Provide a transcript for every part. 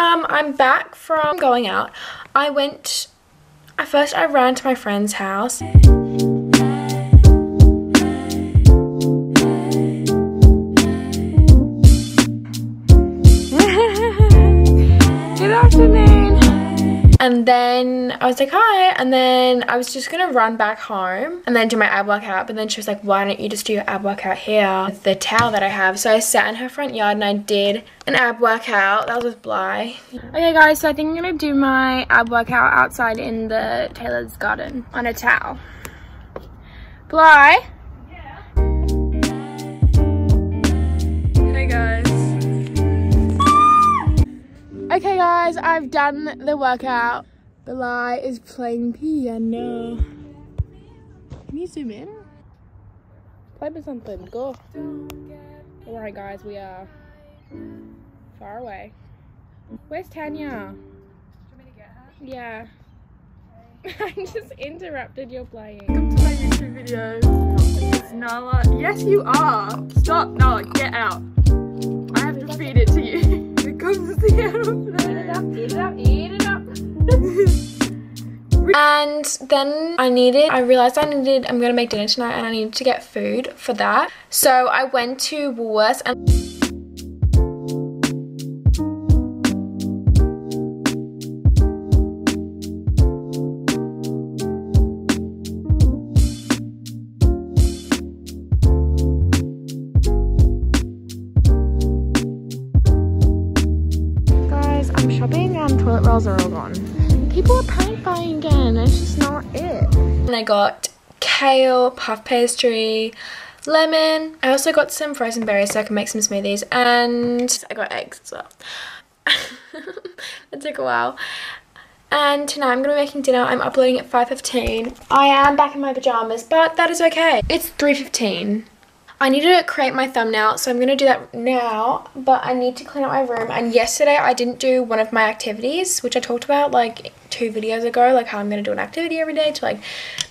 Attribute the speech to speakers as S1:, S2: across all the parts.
S1: um, I'm back from going out. I went, at first I ran to my friend's house. Good afternoon. And then I was like, hi. And then I was just going to run back home and then do my ab workout. But then she was like, why don't you just do your ab workout here with the towel that I have. So I sat in her front yard and I did an ab workout. That was with Bly. Okay, guys. So I think I'm going to do my ab workout outside in the Taylor's garden on a towel. Bly? Yeah. Hey, guys. Okay guys, I've done the workout. Bly is playing piano. Can you zoom in? Play with something, go. Alright guys, we are far away. Where's Tanya? Yeah. I just interrupted your playing.
S2: Welcome to my YouTube video. It's Nala. Yes, you are. Stop, Nala. Get out. I have to feed it to you.
S1: Then I needed, I realized I needed, I'm gonna make dinner tonight and I needed to get food for that. So I went to Woolworths and Again. It's just not it. And I got kale, puff pastry, lemon. I also got some frozen berries so I can make some smoothies. And I got eggs as well. it took a while. And tonight I'm going to be making dinner. I'm uploading at 5.15. I am back in my pyjamas, but that is okay. It's 3.15. I need to create my thumbnail, so I'm going to do that now, but I need to clean up my room. And yesterday I didn't do one of my activities, which I talked about like two videos ago, like how I'm going to do an activity every day to like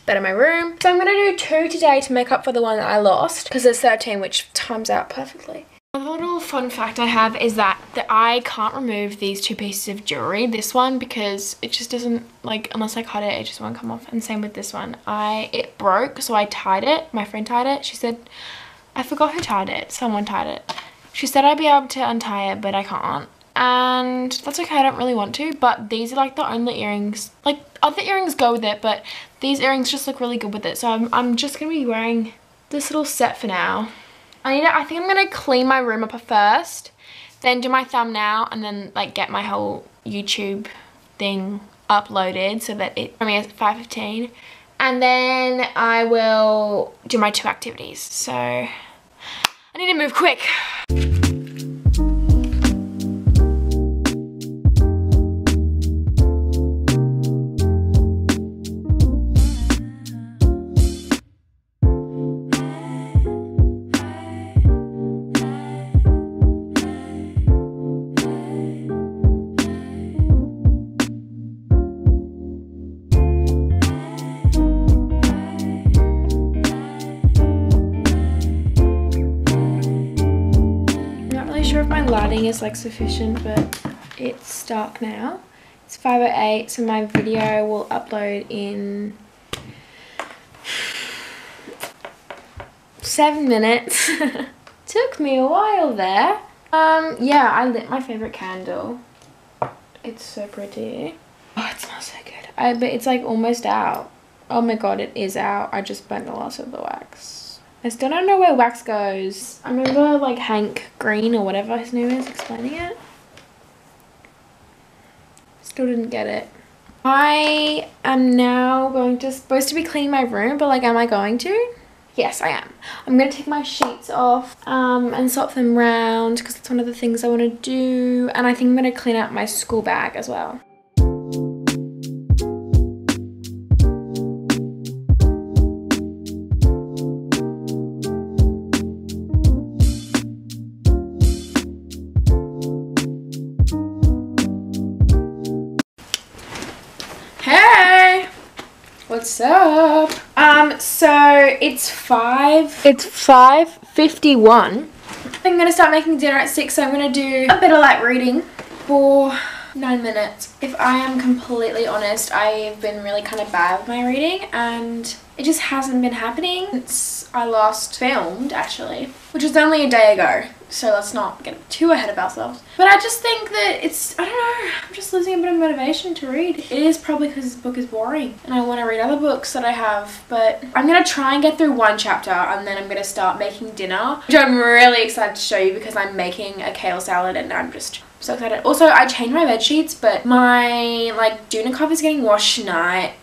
S1: better my room. So I'm going to do two today to make up for the one that I lost, because there's 13, which times out perfectly. Another little fun fact I have is that, that I can't remove these two pieces of jewelry, this one, because it just doesn't, like, unless I cut it, it just won't come off. And same with this one. I It broke, so I tied it. My friend tied it. She said, I forgot who tied it. Someone tied it. She said I'd be able to untie it, but I can't. And that's okay, I don't really want to. But these are like the only earrings. Like, other earrings go with it, but these earrings just look really good with it. So I'm, I'm just going to be wearing this little set for now. I need to, I think I'm going to clean my room up first. Then do my thumbnail and then like get my whole YouTube thing uploaded so that it premieres at 5.15 and then I will do my two activities. So I need to move quick. Lighting is like sufficient, but it's dark now. It's 5.08, so my video will upload in seven minutes. Took me a while there. Um, yeah, I lit my favorite candle. It's so pretty. Oh, it smells so good. I but it's like almost out. Oh my god, it is out. I just burnt the last of the wax. I still don't know where wax goes. I remember like Hank Green or whatever his name is explaining it. Still didn't get it. I am now going to supposed to be cleaning my room, but like am I going to? Yes, I am. I'm going to take my sheets off um, and swap them round because it's one of the things I want to do. And I think I'm going to clean out my school bag as well. It's five. It's five fifty-one. I'm gonna start making dinner at six, so I'm gonna do a bit of light reading for nine minutes. If I am completely honest, I've been really kind of bad with my reading and it just hasn't been happening since I last filmed actually, which was only a day ago. So let's not get too ahead of ourselves. But I just think that it's, I don't know, I'm just losing a bit of motivation to read. It is probably because this book is boring and I want to read other books that I have. But I'm going to try and get through one chapter and then I'm going to start making dinner, which I'm really excited to show you because I'm making a kale salad and I'm just so excited. Also, I changed my bed sheets, but my like Dunicoff is getting washed tonight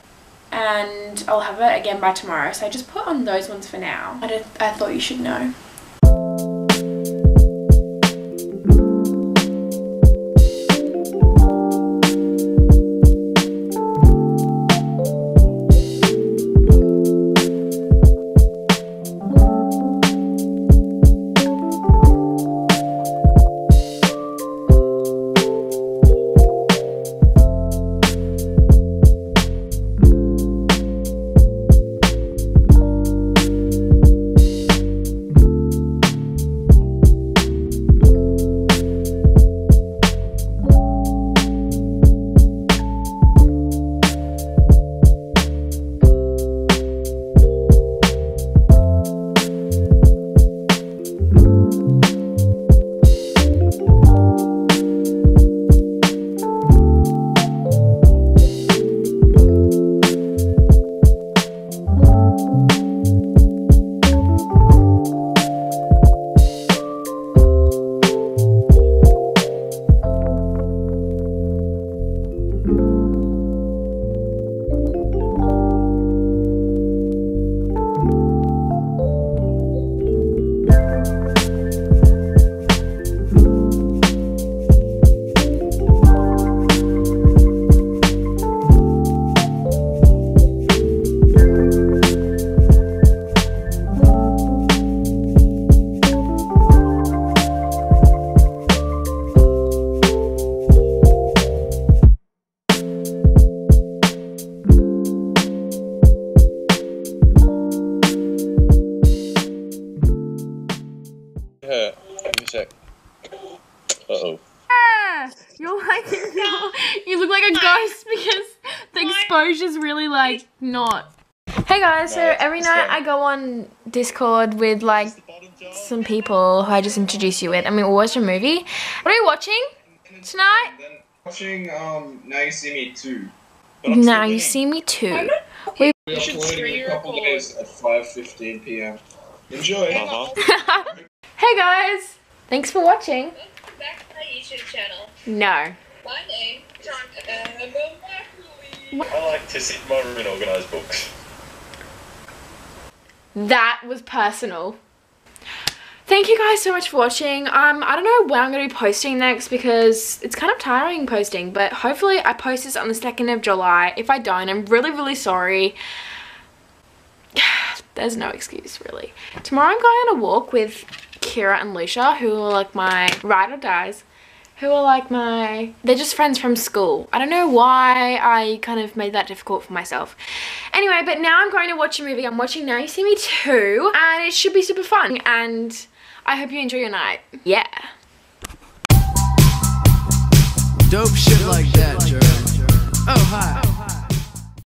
S1: and I'll have it again by tomorrow. So I just put on those ones for now. I, I thought you should know.
S3: Her. Give me a sec. Uh-oh.
S2: Yeah, you're like you're, you look like a ghost because the exposure's really like not.
S1: Hey guys, so every night. I go on Discord with like some people who I just introduce you with and we all watch a movie. What are you watching tonight?
S3: Watching um Now You See Me 2. But I'm still
S1: Now you see me too.
S3: We're
S4: should
S3: uploading
S4: screen
S3: in a couple days at 5:15 p.m. Enjoy.
S4: Uh-huh.
S1: hey guys, thanks for watching.
S4: Back to my YouTube channel.
S1: No.
S4: My name is Emma
S5: I like to sit in my room and organise books.
S1: That was personal. Thank you guys so much for watching. Um, I don't know when I'm going to be posting next because it's kind of tiring posting, but hopefully I post this on the 2nd of July. If I don't, I'm really, really sorry. There's no excuse, really. Tomorrow I'm going on a walk with Kira and Lucia, who are like my ride or dies, who are like my... They're just friends from school. I don't know why I kind of made that difficult for myself. Anyway, but now I'm going to watch a movie. I'm watching Now You See Me 2, and it should be super fun. And I hope you enjoy your night. Yeah.
S6: Dope shit like that, Jerry. Oh, hi.